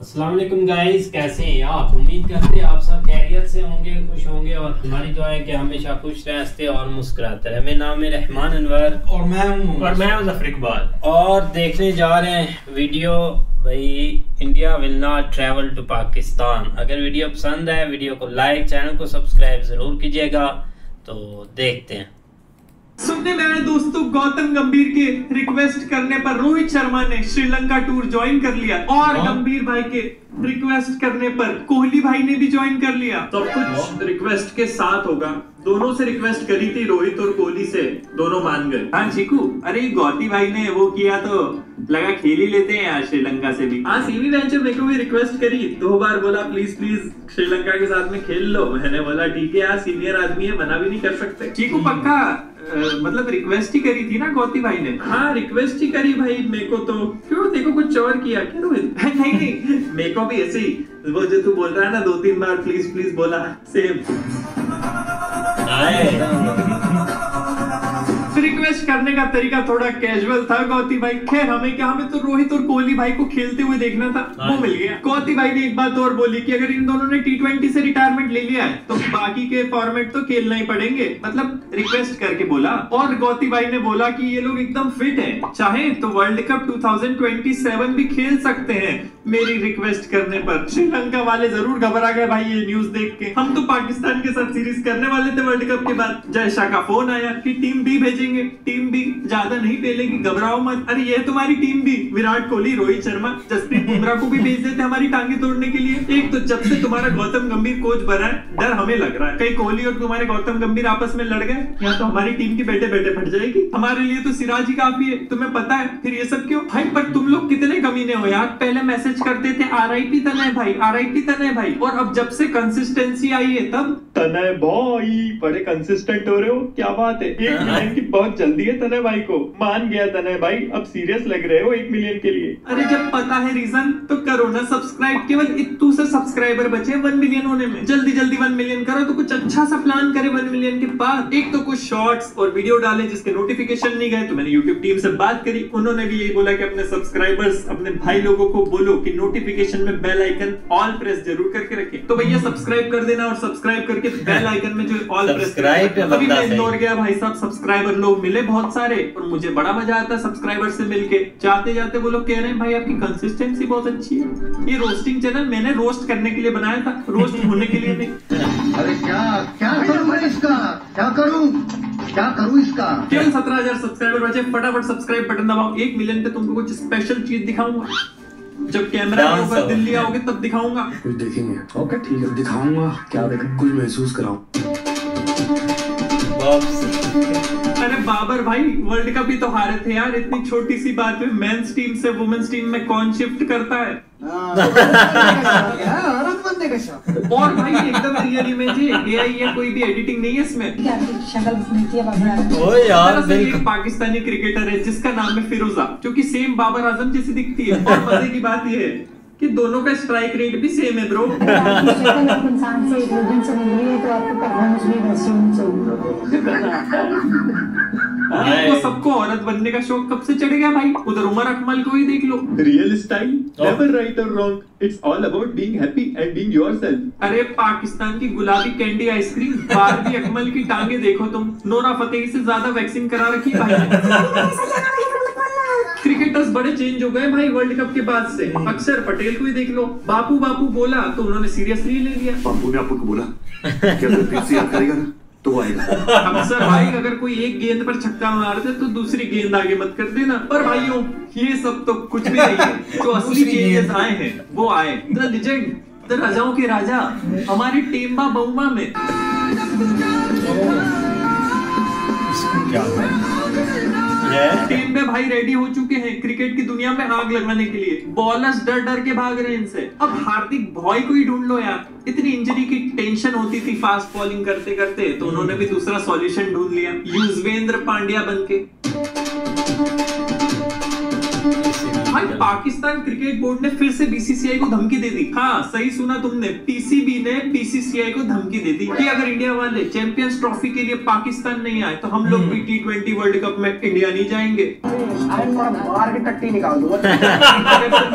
अस्सलाम वालेकुम गाइस कैसे हैं आप? उम्मीद करते हैं आप सब खैरियत से होंगे खुश होंगे और हमारी दुआ है कि हमेशा खुश रहे हँसते और मुस्कुराते रहे। मेरा नाम है रहमान अनवर। और मैं हूँ और मैं हूँ ज़फ़र इकबाल। और देखने जा रहे हैं वीडियो भाई India will not travel to Pakistan अगर वीडियो पसंद है वीडियो को लाइक चैनल को सब्सक्राइब ज़रूर कीजिएगा। तो देखते हैं। सुनने में आए दोस्तों गौतम गंभीर के रिक्वेस्ट करने पर रोहित शर्मा ने श्रीलंका टूर ज्वाइन कर लिया। और गंभीर भाई के रिक्वेस्ट करने पर कोहली भाई ने भी ज्वाइन कर लिया। सब कुछ रिक्वेस्ट के साथ होगा। दोनों से रिक्वेस्ट करी थी रोहित और कोहली से। दोनों मान गए। हाँ चीकू। अरे गौती भाई ने वो किया तो लगा खेल ही लेते हैं यार श्रीलंका से भी। हाँ सीवी वेंचर मेरे को भी रिक्वेस्ट करी दो बार बोला प्लीज़ प्लीज़ श्रीलंका के साथ में खेल लो। मैंने बोला ठीक है यार सीनियर आदमी है मना भी नहीं कर सकते। चीकू पक्का? मतलब रिक्वेस्ट ही करी थी ना गौती भाई ने। हाँ रिक्वेस्ट ही करी भाई मेरे को तो। क्यों? देखो कुछ चोर किया क्या रोहित नहीं नहीं मेरे को भी ऐसे ही। वो जो तू बोल रहा है ना दो तीन बार प्लीज़ प्लीज़ बोला सेम रिक्वेस्ट करने का तरीका थोड़ा कैजुअल था गौती भाई। खैर हमें क्या हमें तो रोहित और कोहली भाई को खेलते हुए देखना था। वो मिल गया। गौती भाई ने एक बात और बोली कि अगर इन दोनों ने टी से रिटायरमेंट ले लिया है तो बाकी के फॉर्मेट तो खेलना ही पड़ेंगे। मतलब रिक्वेस्ट करके बोला। और गौती भाई ने बोला की ये लोग एकदम फिट है। चाहे तो वर्ल्ड कप 2027 भी खेल सकते हैं मेरी रिक्वेस्ट करने पर। श्रीलंका वाले ज़रूर घबरा गए भाई ये न्यूज़ देख के। हम तो पाकिस्तान के साथ सीरीज़ करने वाले थे वर्ल्ड कप के बाद। जय शाह का फ़ोन आया कि टीम भी भेजेंगे। टीम भी ज़्यादा नहीं पेलेगी घबराओ मत। अरे ये तुम्हारी टीम भी विराट कोहली रोहित शर्मा जसप्रीत बुमराह को भी भेज देते हमारी टांगे तोड़ने के लिए। एक तो जब से तुम्हारा गौतम गंभीर कोच बना है डर हमें लग रहा है। कहीं कोहली और तुम्हारे गौतम गंभीर आपस में लड़ गए या तो हमारी टीम की बैठे बैठे फट जाएगी। हमारे लिए तो सिराज ही काफ़ी है तुम्हें पता है फिर ये सब क्यों? भाई पर तुम लोग कितने कमीने हो यार। पहले मैसेज करते थे आर आई पी तनय भाई आर आई पी तनय भाई। और अब जब से कंसिस्टेंसी आई है तब? तनय भाई बड़े कंसिस्टेंट हो रहे हो क्या बात है? एक मिलियन की बहुत जल्दी है तनय भाई को। मान गया तनय भाई अब सीरियस लग रहे हो एक मिलियन के लिए। अरे जब पता है रीजन तो करो ना सब्सक्राइब केवल इतू से सब्सक्राइबर बचे वन मिलियन होने में। जल्दी जल्दी वन मिलियन करो तो कुछ अच्छा सा प्लान करे वन मिलियन के बाद। एक तो कुछ शॉर्ट्स और वीडियो डाले जिसके नोटिफिकेशन नहीं गए तो मैंने यूट्यूब टीम से बात करी। उन्होंने भी यही बोला कि अपने सब्सक्राइबर्स अपने भाई लोगों को बोलो कि नोटिफिकेशन में बेल आइकन ऑल प्रेस ज़रूर करके रखें। तो भैया सब्सक्राइब कर देना और सब्सक्राइब करके बेल आइकन में जो ऑल प्रेस अभी मैं इंदौर गया भाई साहब सब्सक्राइबर लोग मिले बहुत सारे और मुझे बड़ा मज़ा आता है सब्सक्राइबर से मिलके। जाते जाते वो लोग कह रहे हैं भाई आपकी कंसिस्टेंसी बहुत अच्छी है। ये रोस्टिंग चैनल मैंने रोस्ट करने के लिए बनाया था रोस्ट होने के लिए नहीं। अरे क्या क्या करूँ मैं इसका? क्या करूँ? क्या करूँ इसका? केवल सत्रह हज़ार सब्सक्राइबर बचे? फटाफट सब्सक्राइब बटन दबाओ। एक मिलियन पे तुमको कुछ स्पेशल चीज़ दिखाऊँगा। जब कैमरा ऊपर होगा। दिल्ली आओगे तब दिखाऊँगा। कुछ देखेंगे। ओके ठीक है दिखाऊँगा। क्या देख कुछ महसूस कराऊं। बाबर भाई वर्ल्ड कप ही तो हारे थे यार इतनी छोटी सी बात में मेंस टीम से वुमेन्स टीम में कौन शिफ्ट करता है? और भाई एकदम रियल इमेज है। एआई या कोई भी एडिटिंग नहीं है इसमें। शक्ल ओ यार एक पाकिस्तानी क्रिकेटर है जिसका नाम है फिरोजा जो कि सेम बाबर आज़म जैसी दिखती है। और मज़े की बात ये है कि दोनों का स्ट्राइक रेट भी सेम है ब्रो इंसान से एक से मिल रही है तो आपको परफॉर्मेंस भी वैसी होनी चाहिए वो सबको औरत बनने का शौक कब से चढ़ गया भाई? उधर उमर अकमल को ही देख लो। रियल स्टाइल नेवर राइट और wrong it's all about being happy and being yourself अरे पाकिस्तान की गुलाबी कैंडी आइसक्रीम बारबी अकमल की टांगे देखो तुम। नोरा फतेही से ज़्यादा वैक्सीन करा रखी भाई। क्रिकेटर्स बड़े चेंज हो गए भाई वर्ल्ड कप के बाद से। अक्षर पटेल को ही देख लो। बापू बापू बोला तो उन्होंने सीरियसली ले लिया। बापू ने आपको बोला क्या अगर फिर से याद करेगा ना तो आएगा। अक्सर भाई अगर कोई एक गेंद पर छक्का मार दे तो दूसरी गेंद आगे मत कर देना। पर भाइयों ये सब तो कुछ भी नहीं है। जो असली चेंजेस आए हैं वो आए द लिजेंड द राजाओं के राजा हमारी टेम्बा बउमा में। क्या टीम में भाई रेडी हो चुके हैं क्रिकेट की दुनिया में आग लगाने के लिए। बॉलर्स डर डर के भाग रहे हैं इनसे। अब हार्दिक भॉय को ही ढूंढ लो यार। इतनी इंजरी की टेंशन होती थी फास्ट बॉलिंग करते करते तो उन्होंने भी दूसरा सॉल्यूशन ढूंढ लिया। युजवेंद्र पांड्या बन के। पाकिस्तान क्रिकेट बोर्ड ने फिर से बीसीसीआई को धमकी दे दी। हाँ सही सुना तुमने। पीसीबी ने बीसीसीआई को धमकी दे दी कि अगर इंडिया वाले चैंपियंस ट्रॉफी के लिए पाकिस्तान नहीं आए तो हम लोग भी टी ट्वेंटी वर्ल्ड कप में इंडिया नहीं जाएँगे। अरे थोड़ा टट्टी निकाल दूँगा।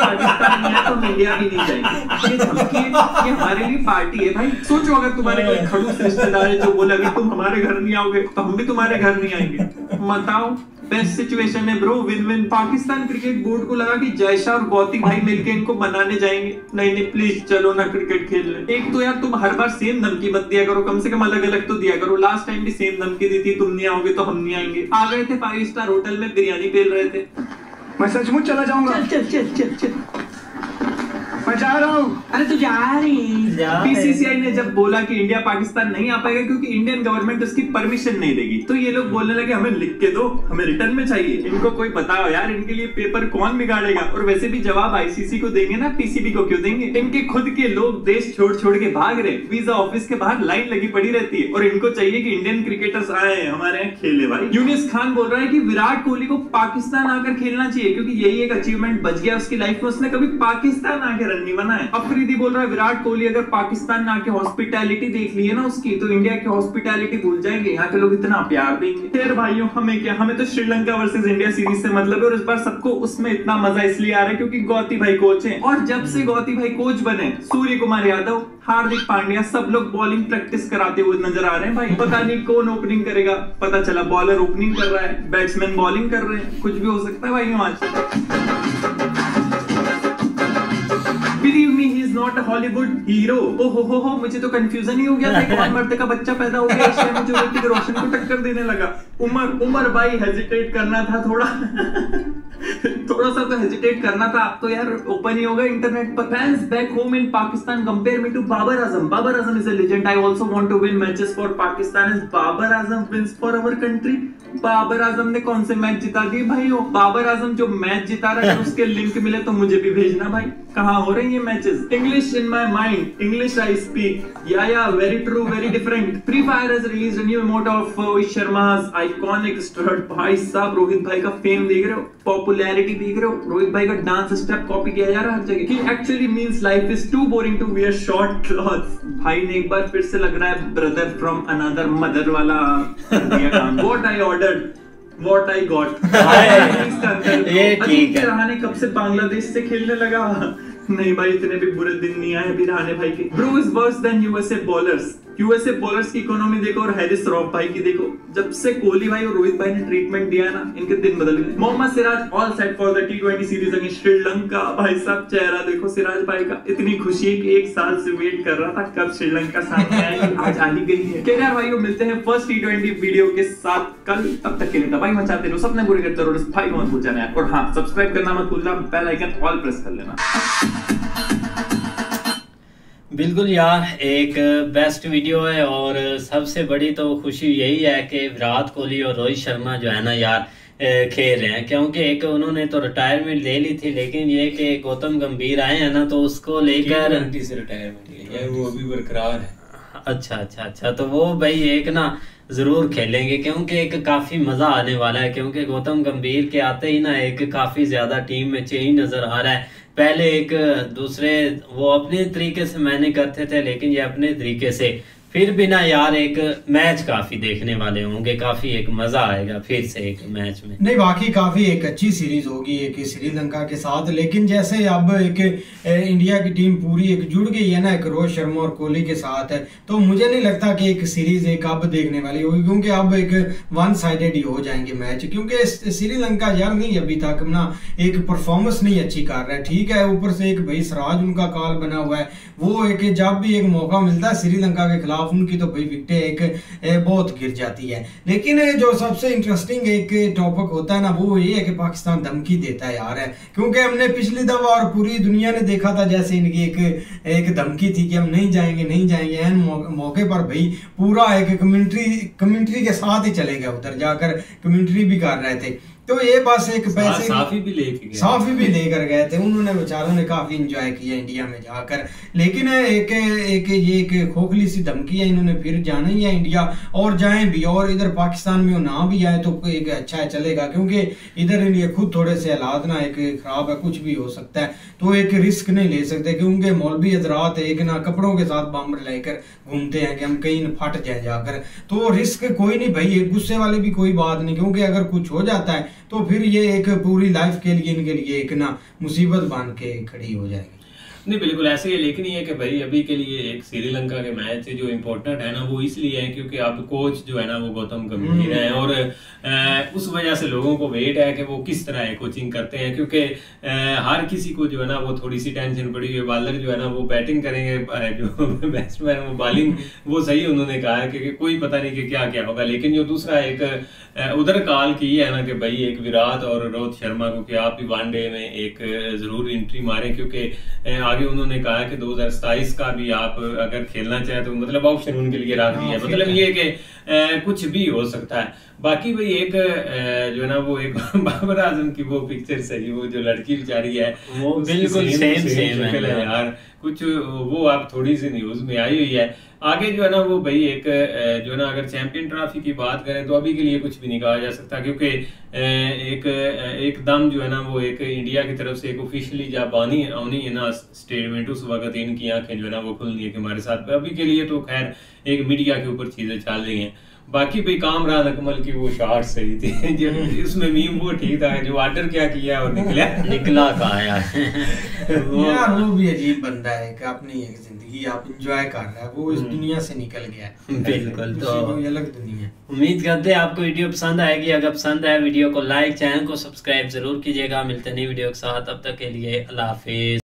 पाकिस्तान नहीं आए तो हम इंडिया भी नहीं जाएँगे। ये धमकी ये हमारे लिए पार्टी है भाई। सोचो अगर तुम्हारे कोई खड़ूस रिश्तेदार है जो बोला कि तुम हमारे घर नहीं आओगे तो हम भी तुम्हारे घर नहीं आएँगे। बताओ बेस्ट सिचुएशन है bro win win Pakistan cricket board को लगा कि जयशाह और गौतिक भाई मिलके इनको बनाने जाएँगे। नहीं नहीं प्लीज़ चलो ना क्रिकेट खेल ले एक तो यार तुम हर बार सेम धमकी मत दिया करो। कम से कम अलग अलग तो दिया करो। लास्ट टाइम भी सेम धमकी दी थी तुम नहीं आओगे तो हम नहीं आएँगे। आ गए थे फाइव स्टार होटल में बिरयानी पेल रहे थे। मैं सचमुच चला जाऊँगा। चल चल चल चल चल। मैं जा रहा हूँ। अरे तू जा रही जा बीसीसीआई ने जब बोला कि इंडिया पाकिस्तान नहीं आ पाएगा क्योंकि इंडियन गवर्नमेंट उसकी परमिशन नहीं देगी। तो ये लोग बोलने लगे हमें लिख के दो हमें रिटर्न में चाहिए। इनको कोई बताओ यार इनके लिए पेपर कौन बिगाड़ेगा? और वैसे भी जवाब आईसीसी को देंगे ना पीसीबी को क्यों देंगे? इनके खुद के लोग देश छोड़ छोड़ के भाग रहे वीज़ा ऑफ़िस के बाहर लाइन लगी पड़ी रहती है। और इनको चाहिए कि इंडियन क्रिकेटर्स आए हैं हमारे यहाँ खेले भाई। यूनिस खान बोल रहा है कि विराट कोहली को पाकिस्तान आकर खेलना चाहिए क्योंकि यही एक अचीवमेंट बच गया उसकी लाइफ में। उसने कभी पाकिस्तान आके रन नहीं बनाया अफरीदी बोल रहा है, विराट कोहली अगर पाकिस्तान में आके हॉस्पिटैलिटी देख ली है ना उसकी तो इंडिया की हॉस्पिटैलिटी भूल जाएँगे। यहाँ के लोग इतना प्यार देंगे। फिर भाइयों, हमें क्या? हमें तो श्रीलंका वर्सेस इंडिया सीरीज़ से मतलब है, और इस बार सबको उसमें इतना मज़ा इसलिए आ रहा है क्योंकि गौती भाई कोच है। और जब से गौती भाई कोच बने सूर्य कुमार यादव, हार्दिक पांड्या, सब लोग बॉलिंग प्रैक्टिस कराते हुए नज़र आ रहे हैं भाई। पता नहीं कौन ओपनिंग करेगा। पता चला बॉलर ओपनिंग कर रहा है बैट्समैन बॉलिंग कर रहे हैं। कुछ भी हो सकता है भाई आज। Not a Hollywood hero. ओ हो हो हो मुझे तो कंफ्यूजन ही हो गया था कौन मर्द का बच्चा पैदा हो गया, इसलिए मुझे ऋतिक रोशन को टक्कर देने लगा। उमर उमर भाई हेजिटेट करना था थोड़ा। थोड़ा सा तो हेजिटेट करना था। अब तो यार ओपन ही होगा इंटरनेट पर। Fans back home in Pakistan compare me to Babar Azam Babar Azam is a legend I also want to win matches for Pakistan is Babar Azam wins for our country Babar Azam ने कौन से match जिता दिए भाई बाबर आज़म जो match जिता रहा है, उसके लिंक मिले तो मुझे भी भेजना भाई। कहाँ हो रही है matches English in my mind English I speak yeah yeah very true very different Free Fire has released a new emote of Rohit Sharma's iconic strut भाई साहब रोहित भाई का फेम देख रहे हो? पॉपुलैरिटी देख रहे हो? रोहित भाई का डांस स्टेप कॉपी किया जा रहा है हर जगह। ही actually means life is too boring to wear short clothes भाई ने एक बार फिर से लग रहा है ब्रदर फ्रॉम अनदर मदर वाला what I ordered what I got ये ठीक है। रहाने कब से बांग्लादेश से खेलने लगा? नहीं भाई इतने भी बुरे दिन नहीं आए अभी रहने भाई के। Bruh is worse than USA bowlers USA bowlers की इकोनॉमी देखो और हैरिस रॉफ भाई की देखो। जब से कोहली भाई और रोहित भाई ने ट्रीटमेंट दिया ना, इनके दिन बदल गए। Mohammed Siraj all set for the T20 series against Sri Lanka. भाई साहब चेहरा देखो सिराज भाई का। इतनी खुशी है कि एक साल से वेट कर रहा था कब श्रीलंका आएगी। आज आ ही गई है। क्या भाइयों, मिलते हैं फ़र्स्ट टी वीडियो के साथ कल। तब तक के लिए दबाई मचाते रहो। सपने पूरे करते रहो। भाई मत भूल जाना और हाँ सब्सक्राइब करना मत भूलना। बेल आइकन ऑल प्रेस कर लेना। बिल्कुल यार एक बेस्ट वीडियो है और सबसे बड़ी तो खुशी यही है कि विराट कोहली और रोहित शर्मा जो है ना यार खेल रहे हैं। क्योंकि एक उन्होंने तो रिटायरमेंट ले ली थी लेकिन ये कि गौतम गंभीर आए हैं ना तो उसको लेकर से रिटायरमेंट ले वो अभी बरकरार है। अच्छा अच्छा अच्छा। तो वो भाई एक ना ज़रूर खेलेंगे, क्योंकि एक काफ़ी मज़ा आने वाला है, क्योंकि गौतम गंभीर के आते ही ना एक काफ़ी ज़्यादा टीम में चेंज नज़र आ रहा है। पहले एक, दूसरे, वो अपने तरीके से मैंने करते थे, लेकिन ये अपने तरीके से फिर भी ना यार, एक मैच काफ़ी देखने वाले होंगे, काफ़ी एक मज़ा आएगा फिर से एक मैच में। नहीं, बाकी काफ़ी एक अच्छी सीरीज़ होगी, एक श्रीलंका के साथ, लेकिन जैसे अब एक इंडिया की टीम पूरी एक जुड़ गई है ना, एक रोहित शर्मा और कोहली के साथ है तो मुझे नहीं लगता कि एक सीरीज़ एक अब देखने वाली होगी, क्योंकि अब एक वन साइडेड ही हो जाएँगे मैच, क्योंकि श्रीलंका यार नहीं अभी तक ना, एक परफॉर्मेंस नहीं अच्छी कर रहा है। ठीक है, ऊपर से एक भाई, सराज उनका काल बना हुआ है, वो एक जब भी एक मौका मिलता है, श्रीलंका के खिलाफ उनकी तो भाई विकेटें एक बहुत गिर जाती है। लेकिन जो सबसे इंटरेस्टिंग एक टॉपिक होता है ना, वो ये है कि पाकिस्तान धमकी देता है यार। क्योंकि हमने पिछली दफ़ा और पूरी दुनिया ने देखा था जैसे इनकी एक एक धमकी थी कि हम नहीं जाएँगे नहीं जाएँगे। एन मौके पर भाई पूरा एक कमेंट्री कमेंट्री के साथ ही चले गए उधर, जाकर कमेंट्री भी कर रहे थे। तो ये बस एक पैसे साफी भी लेके गए। साफी भी लेकर गए थे। उन्होंने बेचारों ने काफ़ी इंजॉय किया इंडिया में जाकर। लेकिन एक एक ये एक खोखली सी धमकी है इन्होंने फिर जाना ही है इंडिया और जाए भी और इधर पाकिस्तान में ना भी आए तो एक अच्छा है चलेगा क्योंकि इधर ये खुद थोड़े से हालात ना एक खराब है कुछ भी हो सकता है। तो एक रिस्क नहीं ले सकते क्योंकि मौलवी हजरात एक ना कपड़ों के साथ बम लेकर घूमते हैं कि हम कहीं फट जाए जाकर। तो रिस्क कोई नहीं भाई गुस्से वाली भी कोई बात नहीं क्योंकि अगर कुछ हो जाता है तो फिर ये एक पूरी लाइफ के लिए इनके लिए एक ना मुसीबत बाँध के खड़ी हो जाएगी। नहीं बिल्कुल ऐसे ही लेकिन ये कि भाई अभी के लिए एक श्रीलंका के मैच जो इम्पोर्टेंट है ना वो इसलिए है क्योंकि अब कोच जो है ना वो गौतम गंभीर है और अ, उस वजह से लोगों को वेट है कि वो किस तरह है कोचिंग करते हैं क्योंकि हर किसी को जो है ना वो थोड़ी सी टेंशन पड़ी हुई है। बॉलर जो है ना वो बैटिंग करेंगे जो बैट्समैन वो बॉलिंग वो सही उन्होंने कहा है कि, कि कोई पता नहीं कि क्या क्या होगा। लेकिन जो दूसरा एक उधर काल की है ना कि भाई एक विराट और रोहित शर्मा को कि आप भी वनडे में एक ज़रूर एंट्री मारें क्योंकि आगे उन्होंने कहा कि 2027 का भी आप अगर खेलना चाहे तो मतलब ऑप्शन उनके लिए रख दिया। है हाँ, मतलब ये कि कुछ भी हो सकता है। बाकी भाई एक जो ना वो एक बाबर आज़म की वो पिक्चर सही वो जो लड़की बेचारी है वो बिल्कुल है। है हाँ। यार। कुछ वो आप थोड़ी सी न्यूज़ में आई हुई है। आगे जो है ना वो भाई एक जो है ना अगर चैंपियन ट्रॉफी की बात करें तो अभी के लिए कुछ भी नहीं कहा जा सकता क्योंकि एक एकदम जो है ना वो एक इंडिया की तरफ़ से एक ऑफिशियली जब आनी आनी है ना स्टेटमेंट उस वक्त इनकी आँखें जो है ना वो खुलनी है कि हमारे साथ। अभी के लिए तो खैर एक मीडिया के ऊपर चीज़ें चल रही हैं। बाकी भी कामरान अकमल की वो शॉट सही थी। जो इसमें मीम वो ठीक था जो ऑर्डर क्या किया और निकला? निकला कहा यार? वो यार वो भी अजीब बंदा है कि अपनी एक ज़िंदगी आप इंजॉय कर रहा है वो इस दुनिया से निकल गया है। बिल्कुल, तो- अलग दुनिया है। उम्मीद करते हैं आपको वीडियो पसंद आएगी। अगर पसंद आए वीडियो को लाइक चैनल को सब्सक्राइब ज़रूर कीजिएगा। मिलते हैं नई वीडियो के साथ। अब तक के लिए अल्लाह हाफिज।